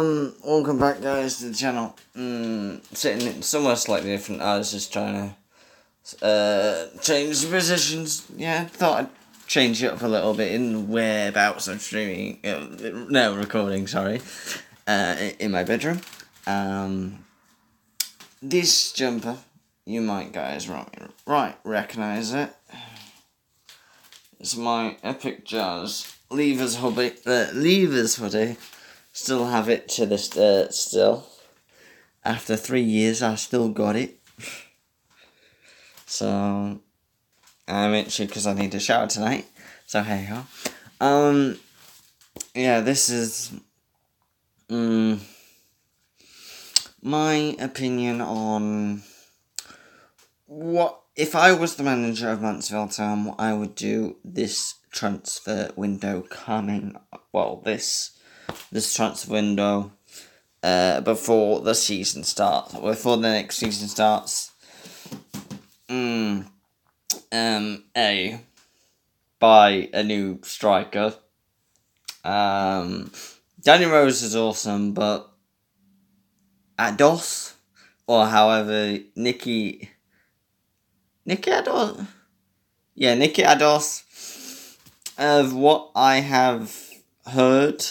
Um, welcome back, guys, to the channel. Mm, sitting in somewhere slightly different. I was just trying to uh, change the positions. Yeah, thought I'd change it up a little bit in whereabouts I'm streaming. Uh, no, recording, sorry. Uh, in my bedroom. Um, this jumper, you might guys right, right recognize it. It's my Epic Jazz Levers hoodie. Uh, Levers hoodie. Still have it to this uh, still. After three years, I still got it. so I'm itchy because I need to shower tonight. So hey ho. Um, yeah, this is. Um, my opinion on what if I was the manager of Mansfield Town, what I would do this transfer window coming well this this transfer window uh, before the season starts before the next season starts. Mm, um a buy a new striker. Um Danny Rose is awesome but Ados, or however Nicky, Nicky Ados, yeah, Nicky Ados, of what I have heard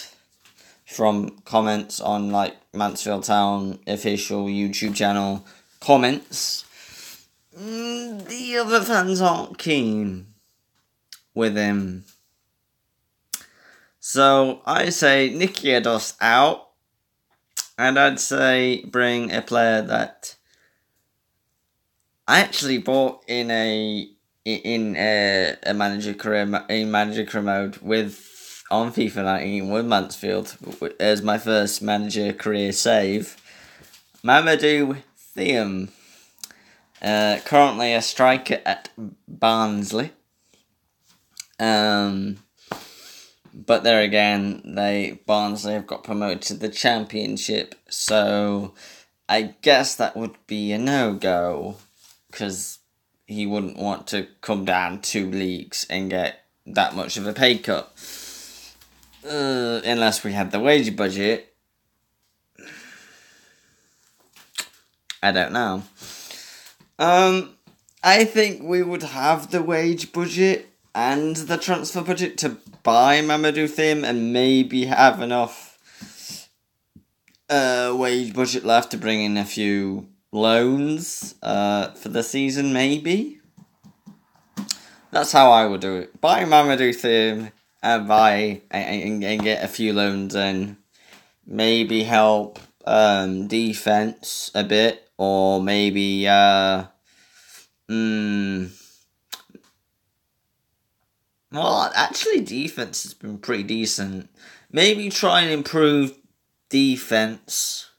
from comments on like Mansfield Town official YouTube channel comments, mm, the other fans aren't keen with him. So I say Nicky Ados out and I'd say bring a player that I actually bought in a in a, a manager career in manager career mode with on FIFA 19 with Mansfield as my first manager career save. Mamadou Thiam, uh, currently a striker at Barnsley. Um, but there again, they Barnsley have got promoted to the championship, so I guess that would be a no go, because he wouldn't want to come down two leagues and get that much of a pay cut. Uh, unless we had the wage budget. I don't know. Um, I think we would have the wage budget and the transfer budget to buy Mamadou Thiam and maybe have enough uh, wage budget left to bring in a few loans uh, for the season, maybe. That's how I would do it. Buy Mamadou Thiam and buy and, and get a few loans in. Maybe help um, defense a bit, or maybe uh, mm, well, actually, defense has been pretty decent. Maybe try and improve defense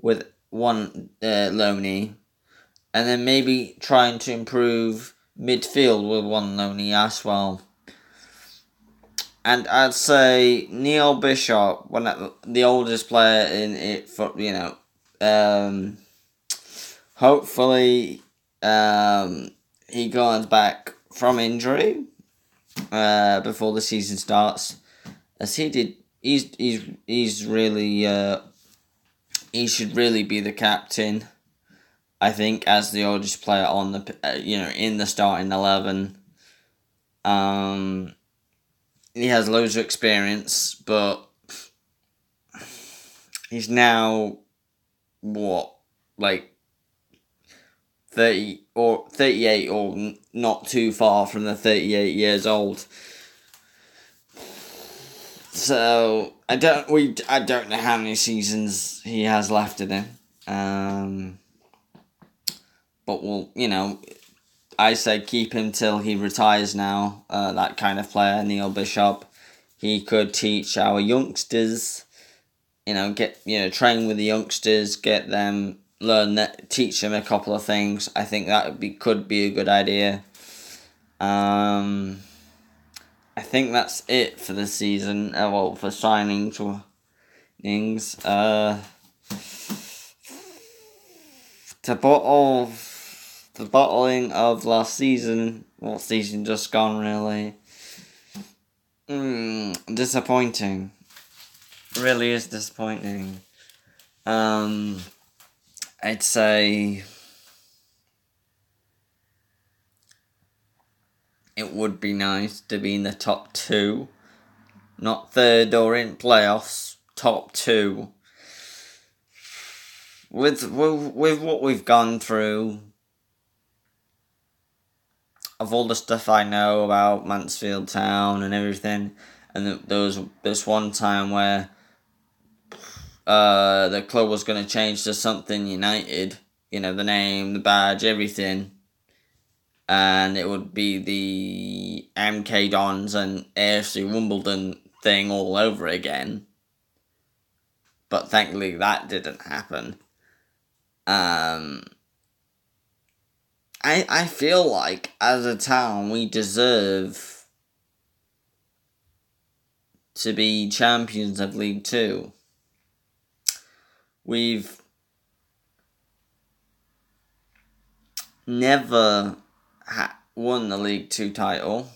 with one uh, Loney, and then maybe trying to improve midfield with one Loney as well. And I'd say Neil Bishop, one of the oldest player in it for you know, um, hopefully um, he comes back from injury uh, before the season starts, as he did. He's he's he's really uh, he should really be the captain. I think as the oldest player on the uh, you know in the starting eleven. Um, he has loads of experience, but he's now what like 30 or 38 or not too far from the 38 years old. So I don't we I don't know how many seasons he has left in him. Um, but we'll you know I said keep him till he retires now. Uh, that kind of player, Neil Bishop. He could teach our youngsters, you know, get you know, train with the youngsters, get them learn that, teach them a couple of things. I think that be could be a good idea. Um, I think that's it for the season. Uh, well, for signings or. Uh, to bottle the bottling of last season. Well, season just gone really. Mm, disappointing. really is disappointing. Um, I'd say it would be nice to be in the top two, not third or in playoffs, top two. With with, with what we've gone through, of all the stuff I know about Mansfield Town and everything, and there was this one time where uh, the club was going to change to something United, you know, the name, the badge, everything, and it would be the MK Dons and AFC Wimbledon thing all over again. But thankfully, that didn't happen. Um, I I feel like as a town we deserve to be champions of League Two. We've never ha- won the League Two title.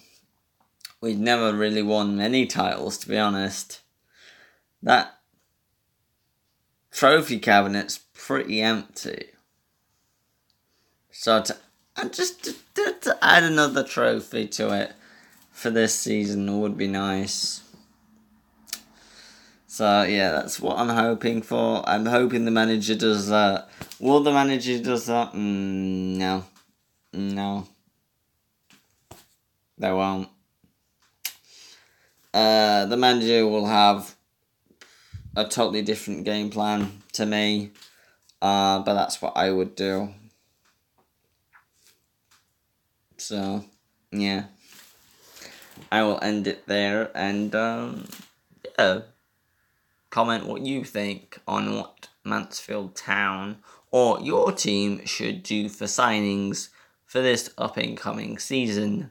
We've never really won many titles, to be honest. That trophy cabinet's pretty empty. So to and just add another trophy to it for this season would be nice. So yeah, that's what I'm hoping for. I'm hoping the manager does that. Will the manager does that? Mm, no, no, they won't. Uh, the manager will have a totally different game plan to me, uh, but that's what I would do. So, yeah. I will end it there and, um, yeah. Comment what you think on what Mansfield Town or your team should do for signings for this up and coming season.